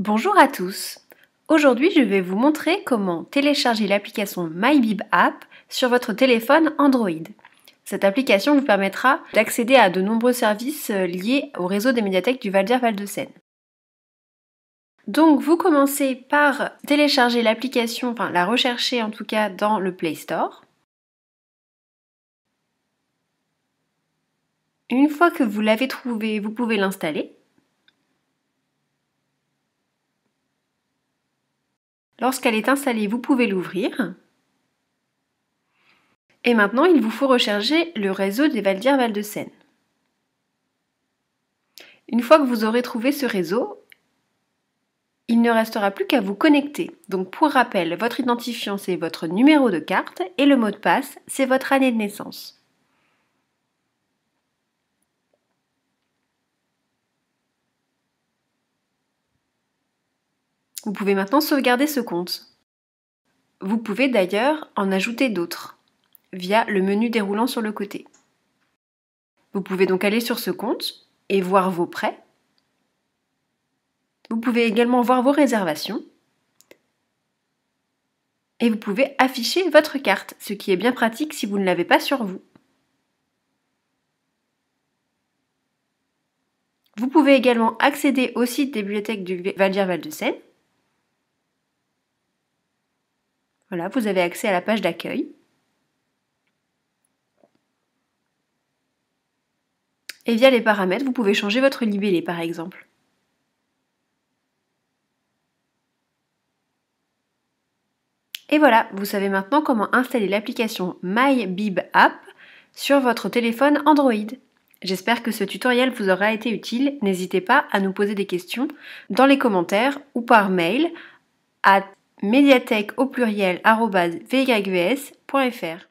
Bonjour à tous. Aujourd'hui, je vais vous montrer comment télécharger l'application MyBib App sur votre téléphone Android. Cette application vous permettra d'accéder à de nombreux services euh, liés au réseau des médiathèques du Val d'Ire-Val de Seine. Donc vous commencez par télécharger l'application, enfin la rechercher en tout cas dans le Play Store. Une fois que vous l'avez trouvée, vous pouvez l'installer. Lorsqu'elle est installée, vous pouvez l'ouvrir. Et maintenant, il vous faut rechercher le réseau des Valdières Val de Seine. Une fois que vous aurez trouvé ce réseau, il ne restera plus qu'à vous connecter. Donc pour rappel, votre identifiant c'est votre numéro de carte et le mot de passe c'est votre année de naissance. Vous pouvez maintenant sauvegarder ce compte. Vous pouvez d'ailleurs en ajouter d'autres via le menu déroulant sur le côté. Vous pouvez donc aller sur ce compte et voir vos prêts. Vous pouvez également voir vos réservations. Et vous pouvez afficher votre carte, ce qui est bien pratique si vous ne l'avez pas sur vous. Vous pouvez également accéder au site des bibliothèques du Val de Seine Voilà, vous avez accès à la page d'accueil. Et via les paramètres, vous pouvez changer votre libellé par exemple. Et voilà, vous savez maintenant comment installer l'application MyBib App sur votre téléphone Android. J'espère que ce tutoriel vous aura été utile. N'hésitez pas à nous poser des questions dans les commentaires ou par mail à médiathèque au pluriel vyvs.fr.